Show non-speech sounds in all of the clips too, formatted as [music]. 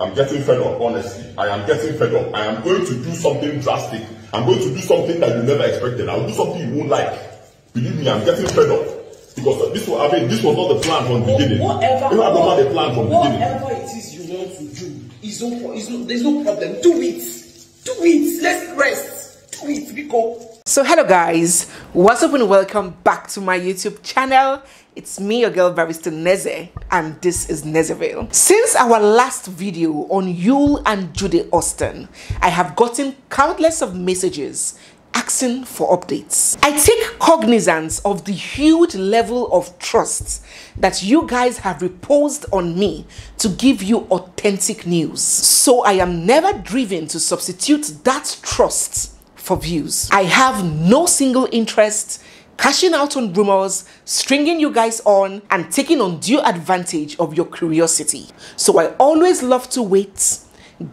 I'm getting fed up, honestly. I am getting fed up. I am going to do something drastic. I'm going to do something that you never expected. I'll do something you won't like. Believe me, I'm getting fed up. Because this was, I mean, this was not the plan from the beginning. Whatever, you have not the plan from the beginning. whatever it is you want to do, is no, is no, there's no problem. Do it. Do it. Let's rest. Do it, Rico. So hello guys, what's up and welcome back to my YouTube channel. It's me, your girl Barrister Neze, and this is Nezeville. Since our last video on Yul and Judy Austin, I have gotten countless of messages asking for updates. I take cognizance of the huge level of trust that you guys have reposed on me to give you authentic news. So I am never driven to substitute that trust for views. I have no single interest cashing out on rumors, stringing you guys on, and taking undue advantage of your curiosity. So I always love to wait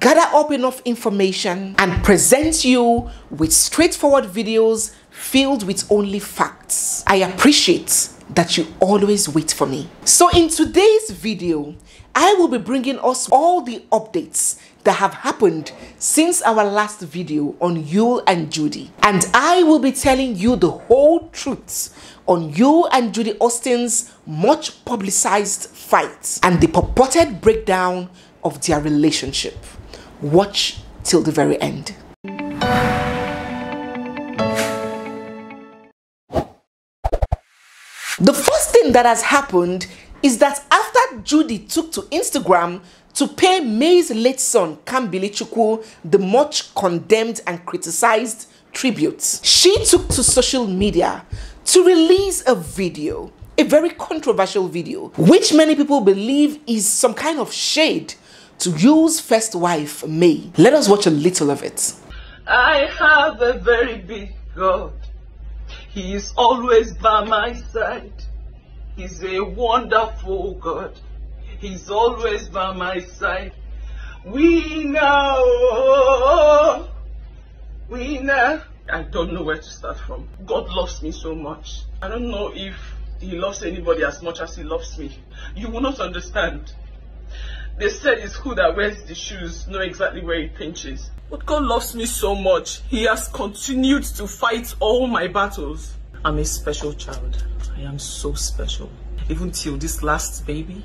gather up enough information and present you with straightforward videos filled with only facts. I appreciate that you always wait for me. So in today's video, I will be bringing us all the updates that have happened since our last video on Yul and Judy. And I will be telling you the whole truth on Yul and Judy Austin's much publicized fight and the purported breakdown of their relationship. Watch till the very end. The first thing that has happened is that after Judy took to Instagram to pay May's late son, Kambili Chukwu, the much condemned and criticized tribute, she took to social media to release a video, a very controversial video, which many people believe is some kind of shade to Yul's first wife, May. Let us watch a little of it. I have a very big God. He is always by my side. He's a wonderful God. He's always by my side. We know. We know. I don't know where to start from. God loves me so much. I don't know if he loves anybody as much as he loves me. You will not understand. They said it's who that wears the shoes know exactly where it pinches. But God loves me so much. He has continued to fight all my battles. I'm a special child. I am so special. Even till this last baby.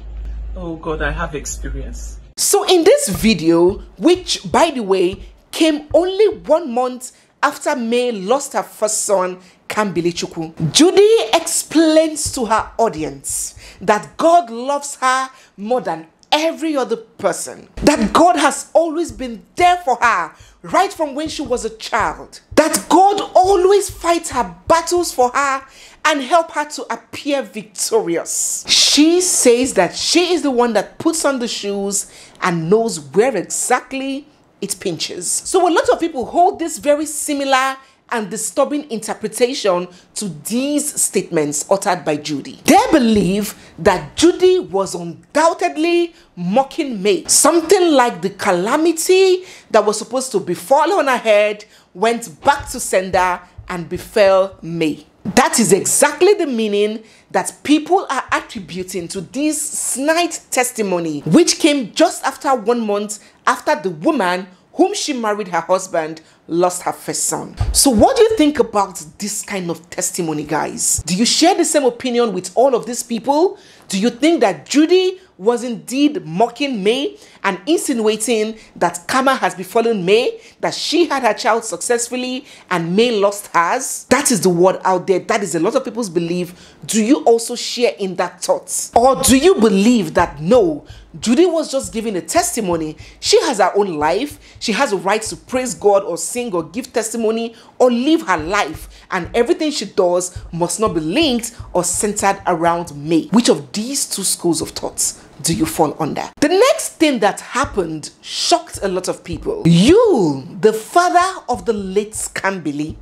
Oh God, I have experience. So in this video, which by the way, came only one month after May lost her first son, Kambili Chukwu, Judy explains to her audience that God loves her more than every other person. That God has always been there for her right from when she was a child. That God always fights her battles for her and help her to appear victorious. She says that she is the one that puts on the shoes and knows where exactly it pinches. So a lot of people hold this very similar and disturbing interpretation to these statements uttered by Judy. They believe that Judy was undoubtedly mocking May. Something like the calamity that was supposed to befall on her head went back to sender and befell May. That is exactly the meaning that people are attributing to this snide testimony, which came just after one month after the woman whom she married her husband lost her first son. So what do you think about this kind of testimony, guys? Do you share the same opinion with all of these people? Do you think that Judy was indeed mocking May and insinuating that karma has befallen May, that she had her child successfully and May lost hers? That is the word out there. That is a lot of people's belief. Do you also share in that thought? Or do you believe that no, Judy was just giving a testimony. She has her own life. She has a right to praise God or sing or give testimony or live her life. And everything she does must not be linked or centered around me. Which of these two schools of thoughts do you fall under? The next thing that happened shocked a lot of people. Yul, the father of the late Kambili,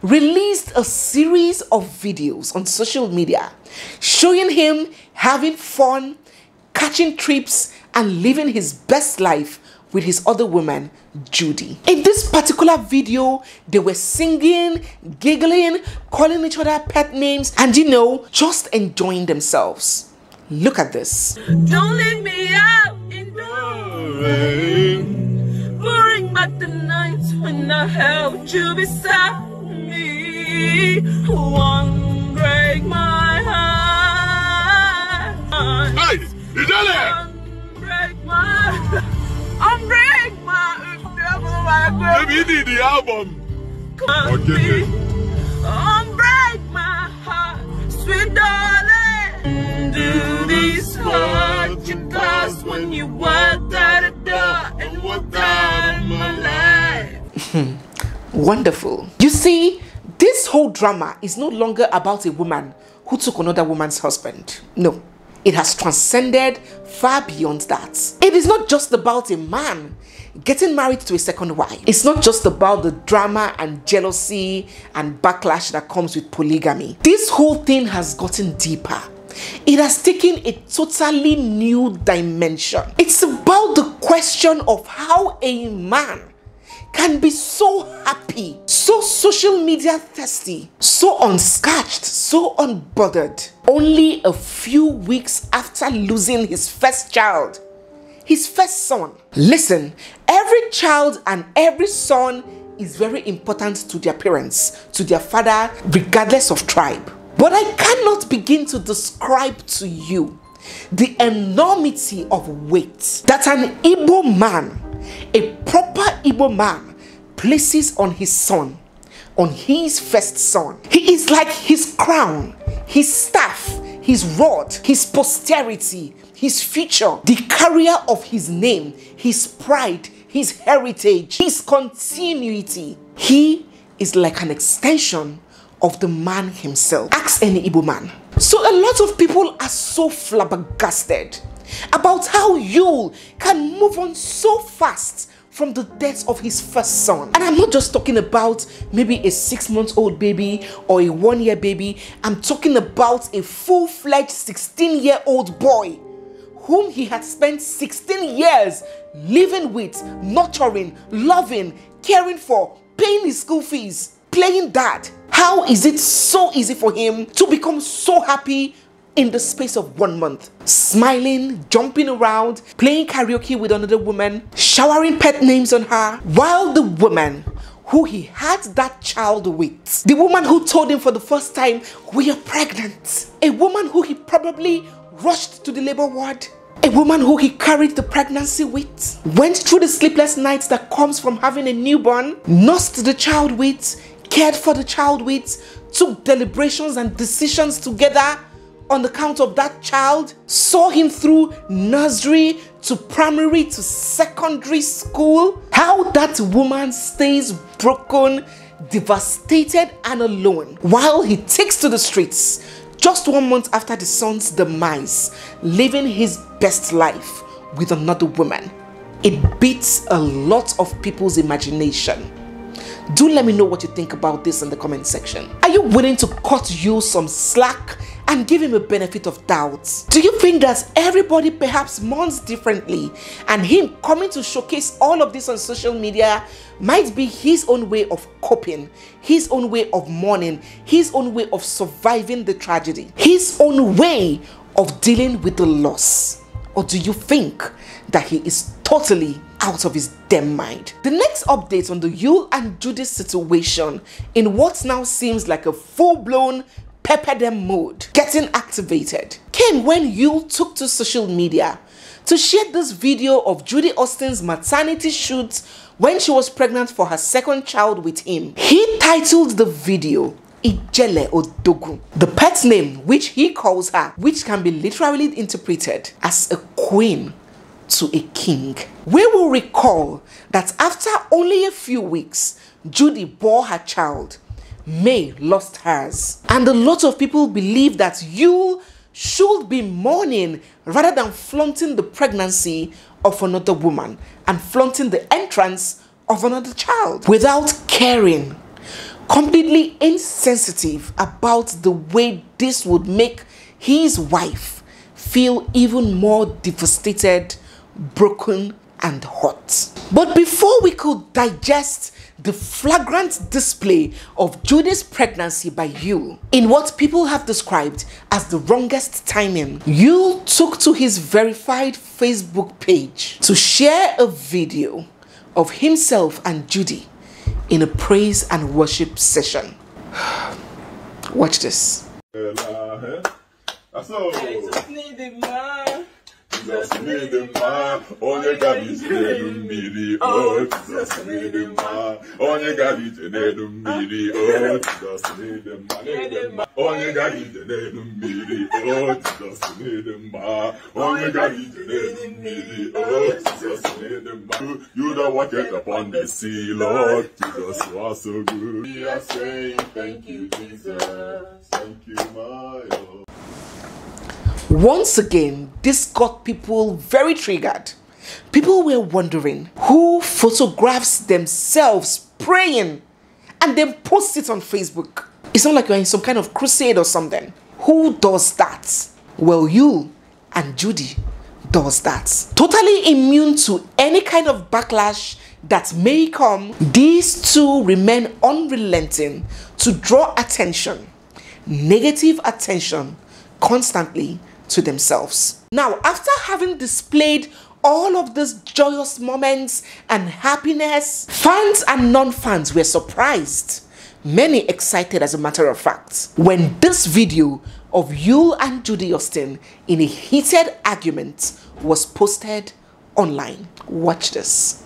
released a series of videos on social media showing him having fun catching trips and living his best life with his other woman, Judy. In this particular video, they were singing, giggling, calling each other pet names, and you know, just enjoying themselves. Look at this. Don't me out in the rain. Back the nights when I held you beside me. One Maybe you need the album. Okay. Unbreak my heart, sweet darling. Do this you when you walked out the door and walked out my life. Wonderful. You see, this whole drama is no longer about a woman who took another woman's husband. No, it has transcended far beyond that. It is not just about a man getting married to a second wife. It's not just about the drama and jealousy and backlash that comes with polygamy. This whole thing has gotten deeper. It has taken a totally new dimension. It's about the question of how a man can be so happy, so social media thirsty, so unscatched, so unbothered, only a few weeks after losing his first child, his first son. Listen, every child and every son is very important to their parents, to their father, regardless of tribe. But I cannot begin to describe to you the enormity of weight that an Igbo man, a proper Igbo man, places on his son, on his first son. He is like his crown, his staff, his rod, his posterity, his future, the carrier of his name, his pride, his heritage, his continuity. He is like an extension of the man himself. Ask any Igbo man. So a lot of people are so flabbergasted about how Yul can move on so fast from the death of his first son. And I'm not just talking about maybe a six month old baby or a one year baby. I'm talking about a full fledged 16 year old boy whom he had spent 16 years living with, nurturing, loving, caring for, paying his school fees, playing dad. How is it so easy for him to become so happy in the space of one month? Smiling, jumping around, playing karaoke with another woman, showering pet names on her, while the woman who he had that child with, the woman who told him for the first time, We are pregnant, a woman who he probably rushed to the labor ward. A woman who he carried the pregnancy with, went through the sleepless nights that comes from having a newborn, nursed the child with, cared for the child with, took deliberations and decisions together on the count of that child, saw him through nursery to primary to secondary school. How that woman stays broken, devastated, and alone while he takes to the streets just one month after the son's demise, living his best life with another woman. It beats a lot of people's imagination. Do let me know what you think about this in the comment section. Are you willing to cut Yul some slack and give him a benefit of doubt? Do you think that everybody perhaps mourns differently and him coming to showcase all of this on social media might be his own way of coping, his own way of mourning, his own way of surviving the tragedy, his own way of dealing with the loss? Or do you think that he is totally out of his damn mind? The next update on the Yul and Judy situation in what now seems like a full-blown pepper mode getting activated came when Yul took to social media to share this video of Judy Austin's maternity shoot when she was pregnant for her second child with him. He titled the video Ijele Odogwu, the pet name which he calls her, which can be literally interpreted as a queen to a king. We will recall that after only a few weeks, Judy bore her child. May lost hers. And a lot of people believe that Yul should be mourning rather than flaunting the pregnancy of another woman and flaunting the entrance of another child without caring completely insensitive about the way this would make his wife feel even more devastated, broken, and hurt. But before we could digest the flagrant display of Judy's pregnancy by Yul in what people have described as the wrongest timing, Yul took to his verified Facebook page to share a video of himself and Judy in a praise and worship session. [sighs] Watch this. So, Jesus need a man. Jesus made a man, onye gara ije n'elu mmiri, oh, Jesus made a man, onye gara ije n'elu mmiri, oh, Jesus made a man, onye gara ije n'elu mmiri, oh, Jesus made a man, onye gara ije n'elu mmiri, oh, Jesus made a man. You don't walk it upon the sea, Lord, Jesus, you are so good. We are saying thank you, Jesus, thank you, my Lord. Once again, this got people very triggered. People were wondering who photographs themselves praying and then posts it on Facebook. It's not like you're in some kind of crusade or something. Who does that? Well, Yul and Judy does that. Totally immune to any kind of backlash that may come, these two remain unrelenting to draw attention, negative attention, constantly to themselves. Now, after having displayed all of these joyous moments and happiness, fans and non fans were surprised. Many excited, as a matter of fact, when this video of Yul and Judy Austin in a heated argument was posted online. Watch this.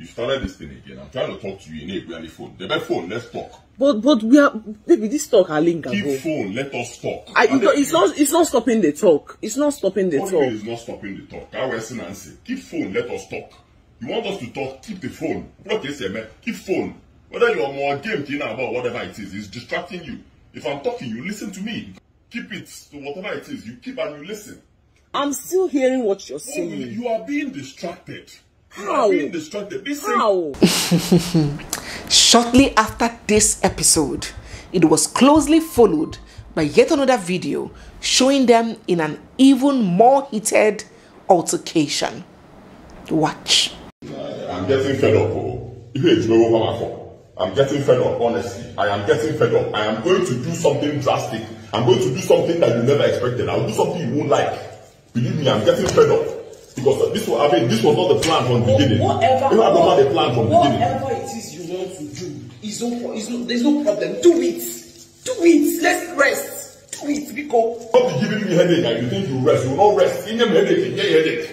You started this thing again. I'm trying to talk to you in a really phone. The best phone, let's talk. But but we are baby. This talk are linger Keep go. phone, let us talk. I, And it's, not, it's not it's stopping the talk. It's not stopping the What talk. is not stopping the talk? That was Nancy. Keep phone, let us talk. You want us to talk, keep the phone. Block man. Keep phone. Whether you're more game thing about whatever it is, it's distracting you. If I'm talking, you listen to me. Keep it to whatever it is. You keep and you listen. I'm still hearing what you're Oh, saying. you are being distracted. You How? are being distracted. This thing- How? [laughs] Shortly after this episode, it was closely followed by yet another video showing them in an even more heated altercation. Watch. I'm getting fed up. Oh. If it's no come for. I'm getting fed up, honestly. I am getting fed up. I am going to do something drastic. I'm going to do something that you never expected. I'll do something you won't like. Believe me, I'm getting fed up. Because this was, I mean, this was not the plan from the beginning. Whatever, If I don't have a plan from the beginning. whatever it is you want to do, is no, is no, there's no problem. Do it. Do it. Let's rest. Do it, Biko. Don't be giving me headache and you think you rest. You will not rest. Give me headache, you get headache.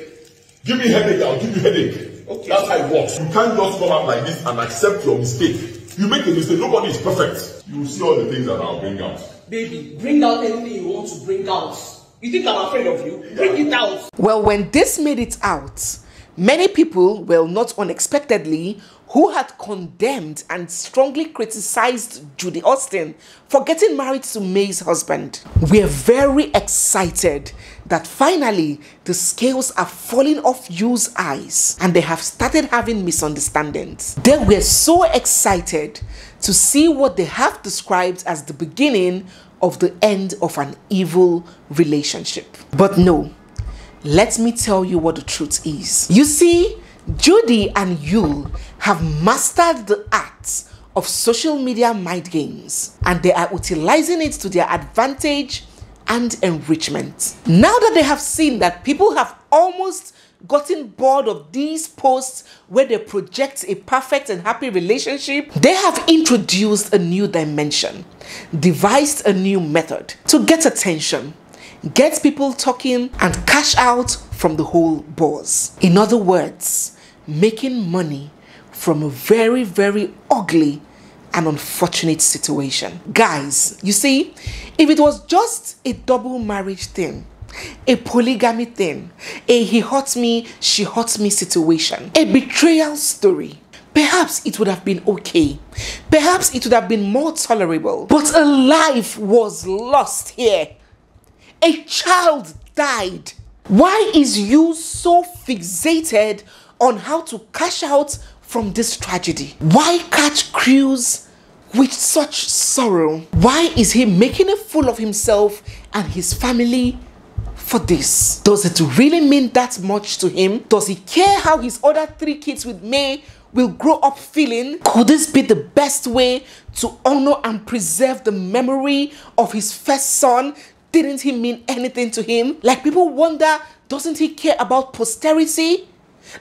Give me headache, I'll give you headache. Okay. That's how it works. You can't just come out like this and accept your mistake. You make a mistake, nobody is perfect. You will see all the things that I'll bring out. Baby, bring out anything you want to bring out. You think I'm afraid of you? Bring it out. Well, when this made it out, many people, well, not unexpectedly, who had condemned and strongly criticized Judy Austin for getting married to May's husband, were very excited that finally the scales are falling off Yul's eyes and they have started having misunderstandings. They were so excited to see what they have described as the beginning of the end of an evil relationship. But no, let me tell you what the truth is. You see, Judy and Yul have mastered the art of social media mind games and they are utilizing it to their advantage and enrichment. Now that they have seen that people have almost gotten bored of these posts where they project a perfect and happy relationship, they have introduced a new dimension, devised a new method to get attention, get people talking, and cash out from the whole buzz. In other words, making money from a very, very ugly and unfortunate situation. Guys, you see, if it was just a double marriage thing, a polygamy thing, a he hurt me, she hurt me situation, a betrayal story, perhaps it would have been okay. Perhaps it would have been more tolerable. But a life was lost here. A child died. Why is you so fixated on how to cash out from this tragedy? Why catch crews with such sorrow? Why is he making a fool of himself and his family for this? Does it really mean that much to him? Does he care how his other three kids with May will grow up feeling? Could this be the best way to honor and preserve the memory of his first son? Didn't he mean anything to him? Like people wonder, doesn't he care about posterity?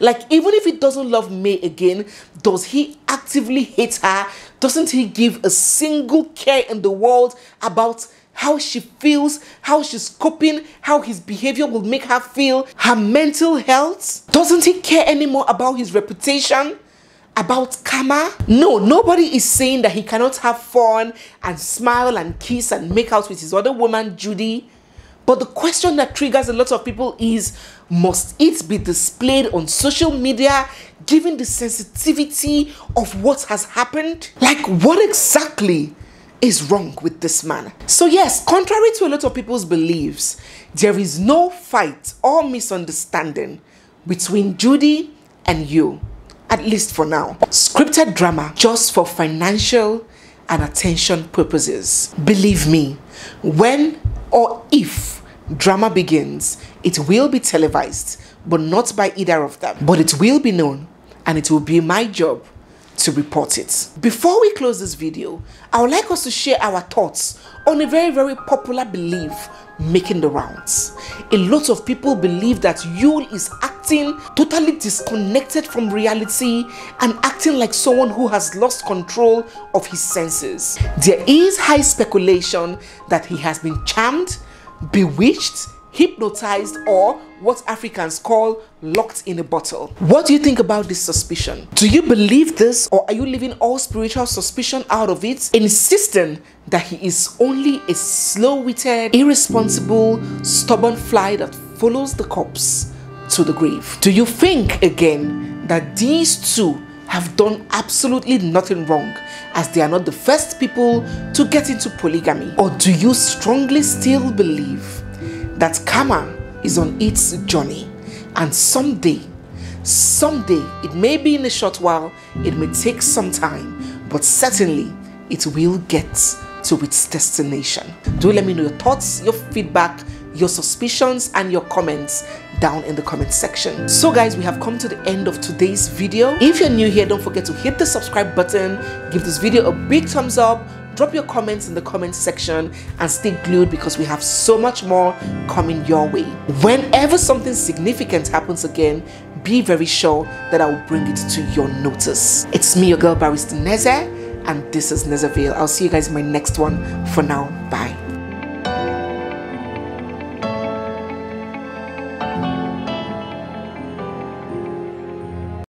Like, even if he doesn't love May again, does he actively hate her? Doesn't he give a single care in the world about how she feels, how she's coping, how his behavior will make her feel, her mental health? Doesn't he care anymore about his reputation? About karma? No, nobody is saying that he cannot have fun and smile and kiss and make out with his other woman, Judy. But the question that triggers a lot of people is must it be displayed on social media given the sensitivity of what has happened? Like, what exactly is wrong with this man? So, yes, contrary to a lot of people's beliefs, there is no fight or misunderstanding between Judy and Yul, at least for now. Scripted drama just for financial and attention purposes. Believe me, when or if drama begins, it will be televised, but not by either of them. But it will be known, and it will be my job to report it. Before we close this video, I would like us to share our thoughts on a very, very popular belief making the rounds. A lot of people believe that Yul is acting totally disconnected from reality and acting like someone who has lost control of his senses. There is high speculation that he has been charmed, bewitched, hypnotized, or what Africans call locked in a bottle. What do you think about this suspicion? Do you believe this, or are you leaving all spiritual suspicion out of it, insisting that he is only a slow witted, irresponsible, stubborn fly that follows the corpse to the grave? Do you think again that these two have done absolutely nothing wrong as they are not the first people to get into polygamy? Or do you strongly still believe that karma is on its journey and someday, someday, it may be in a short while, it may take some time, but certainly it will get to its destination. Do let me know your thoughts, your feedback, your suspicions, and your comments down in the comment section. So guys, we have come to the end of today's video. If you're new here, don't forget to hit the subscribe button, give this video a big thumbs up, drop your comments in the comment section and stay glued because we have so much more coming your way. Whenever something significant happens again, be very sure that I will bring it to your notice. It's me, your girl Barrister Neze, and this is Nezeville. I'll see you guys in my next one. For now, bye.